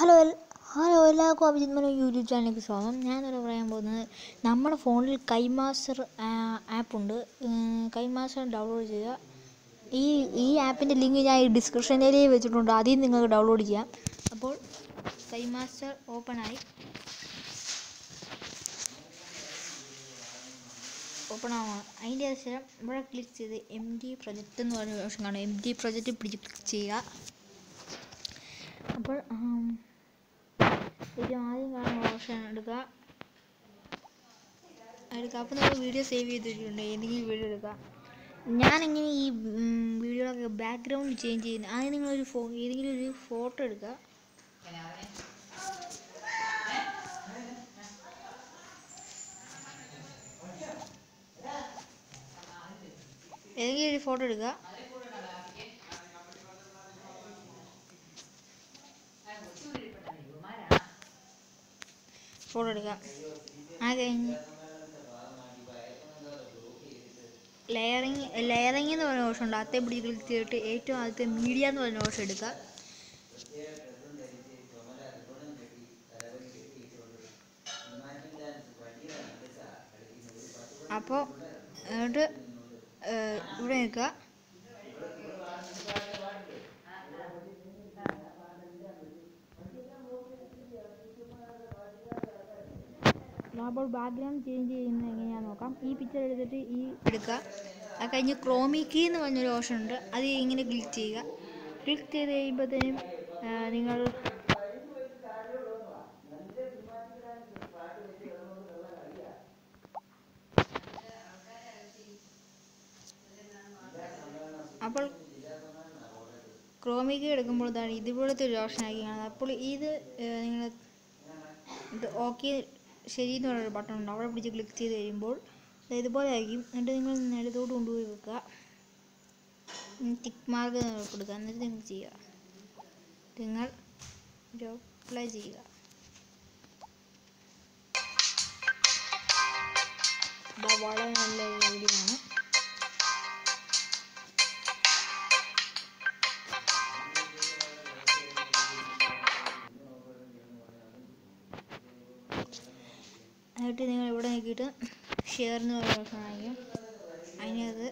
Hello hello എല്ലാവർക്കും അഭിജിത് മനോ YouTube ചാനലിലേക്ക് സ്വാഗതം. ഞാനിവിടെ പറയാൻ പോകുന്നത് നമ്മുടെ ഫോണിൽ കൈമാസ്റ്റർ ആപ്പുണ്ട് കൈമാസ്റ്റർ ഡൗൺലോഡ് ചെയ്യുക. ഈ ഈ ആപ്പിന്റെ ലിങ്ക് ഞാൻ ഈ ഡിസ്ക്രിപ്ഷൻ ഏരിയയിൽ വെച്ചിട്ടുണ്ട്. അതിൽ നിങ്ങൾക്ക് ഡൗൺലോഡ് ചെയ്യാം. അപ്പോൾ കൈമാസ്റ്റർ ഓപ്പണായി ഓപ്പൺ ആവുകയാണ് അതിന്റെ ശേഷം ഇവിടെ ക്ലിക്ക് ചെയ്ത് എം ഡി പ്രൊജക്റ്റ് എന്ന് പറഞ്ഞ ഓപ്ഷൻ കാണും. എം ഡി പ്രൊജക്റ്റ് പിടിച്ച് ക്ലിക്ക് ചെയ്യുക. അപ്പോൾ ഇത് ആദ്യം കാണുന്ന ഓപ്ഷൻ എടുക്കുക. എടുക്കുക. അപ്പോൾ നമ്മൾ വീഡിയോ സേവ് ചെയ്തിട്ടുണ്ട്. ഏതെങ്കിലും വീഡിയോ എടുക്കുക. ഞാനിങ്ങനെ ഈ വീഡിയോയിലൊക്കെ ബാക്ക്ഗ്രൗണ്ട് ചേഞ്ച് ചെയ്യുന്നത് ആദ്യം നിങ്ങളൊരു ഫോ ഏതെങ്കിലും ഒരു ഫോട്ടോ എടുക്കുക. ഏതെങ്കിലും ഒരു ഫോട്ടോ എടുക്കുക. ഫോട്ടോ എടുക്കുക അത് കഴിഞ്ഞ് ലെയറിങ് ലെയറിങ് എന്ന് പറഞ്ഞ ഓപ്ഷൻ ഉണ്ട്. അത്തെ പിടിച്ച് ഏറ്റവും ആദ്യത്തെ മീഡിയ എന്ന് പറഞ്ഞ ഓപ്ഷൻ എടുക്കുക. അപ്പോൾ എന്നിട്ട് ഇവിടെ നിൽക്കുക. അപ്പോൾ ബാക്ക്ഗ്രൗണ്ട് ചേഞ്ച് ചെയ്യുന്നത് എങ്ങനെയാണെന്ന് നോക്കാം. ഈ പിക്ചർ എടുത്തിട്ട് ഈ എടുക്കുക. അത് കഴിഞ്ഞ് ക്രോമിക്കി എന്ന് പറഞ്ഞൊരു ഓപ്ഷൻ ഉണ്ട്. അത് ഇങ്ങനെ ക്ലിക്ക് ചെയ്യുക. ക്ലിക്ക് ചെയ്ത് കഴിയുമ്പോഴത്തേനും നിങ്ങൾ അപ്പോൾ ക്രോമിക്ക് എടുക്കുമ്പോൾ ഇതാണ് ഇതുപോലത്തെ ഒരു ഓപ്ഷൻ ആക്കി കാണുന്നത്. അപ്പോൾ ഇത് നിങ്ങൾ ഇത് ഓക്കെ ശരി എന്ന് പറഞ്ഞൊരു ബട്ടൺ ഉണ്ട്. അവിടെ പിടിച്ച് ക്ലിക്ക് ചെയ്ത് കഴിയുമ്പോൾ ഇതുപോലെ ആയിരിക്കും എന്നിട്ട് നിങ്ങൾ നിലത്തോട്ട് കൊണ്ടുപോയി വെക്കുക. ടിക്ക് മാർക്ക് കൊടുക്കുക. എന്നിട്ട് നിങ്ങൾ ചെയ്യുക. നിങ്ങൾ അപ്ലൈ ചെയ്യുക. വളരെ നല്ല വീഡിയോ ആണ്. എന്നിട്ട് നിങ്ങൾ ഇവിടെ നോക്കിയിട്ട് ഷെയർ എന്ന് പറയുന്ന ഓപ്ഷൻ അതിനകത്ത്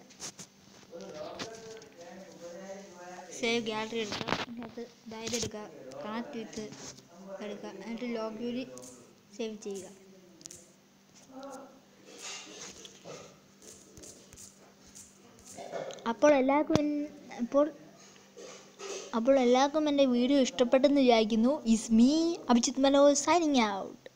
സേവ് ഗാലറി എടുക്കുക. അതിനകത്ത് അതായത് എടുക്കുക. കണക്ട് വിത്ത് എടുക്കുക. എന്നിട്ട് ലോഗ്യൂലി സേവ് ചെയ്യുക. അപ്പോൾ എല്ലാവർക്കും ഇപ്പോൾ അപ്പോൾ എല്ലാവർക്കും എന്റെ വീഡിയോ ഇഷ്ടപ്പെട്ടെന്ന് വിചാരിക്കുന്നു. Is me Abhijith Manoj signing out